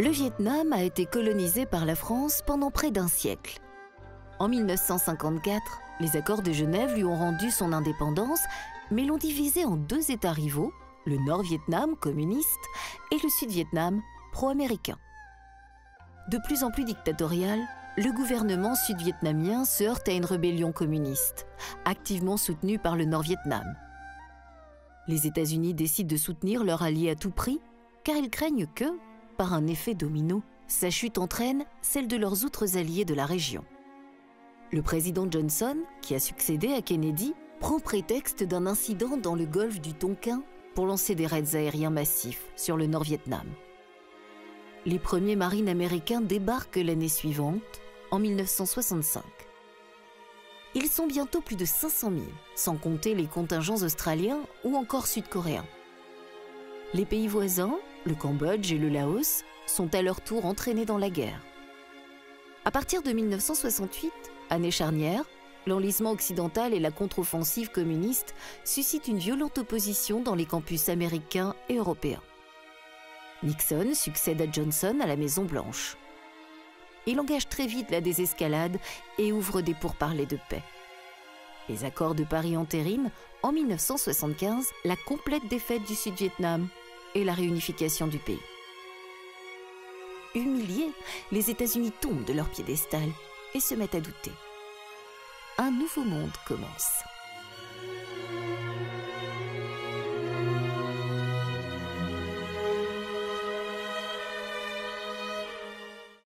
Le Vietnam a été colonisé par la France pendant près d'un siècle. En 1954, les accords de Genève lui ont rendu son indépendance, mais l'ont divisé en deux États rivaux, le Nord-Vietnam communiste et le Sud-Vietnam pro-américain. De plus en plus dictatorial, le gouvernement sud-vietnamien se heurte à une rébellion communiste, activement soutenue par le Nord-Vietnam. Les États-Unis décident de soutenir leur allié à tout prix, car ils craignent que, par un effet domino, sa chute entraîne celle de leurs autres alliés de la région. Le président Johnson, qui a succédé à Kennedy, prend prétexte d'un incident dans le golfe du Tonkin pour lancer des raids aériens massifs sur le Nord-Vietnam. Les premiers marines américains débarquent l'année suivante, en 1965. Ils sont bientôt plus de 500 000, sans compter les contingents australiens ou encore sud-coréens. Les pays voisins, le Cambodge et le Laos, sont à leur tour entraînés dans la guerre. À partir de 1968, année charnière, l'enlisement occidental et la contre-offensive communiste suscitent une violente opposition dans les campus américains et européens. Nixon succède à Johnson à la Maison-Blanche. Il engage très vite la désescalade et ouvre des pourparlers de paix. Les accords de Paris entérinent, en 1975, la complète défaite du Sud-Vietnam et la réunification du pays. Humiliés, les États-Unis tombent de leur piédestal et se mettent à douter. Un nouveau monde commence.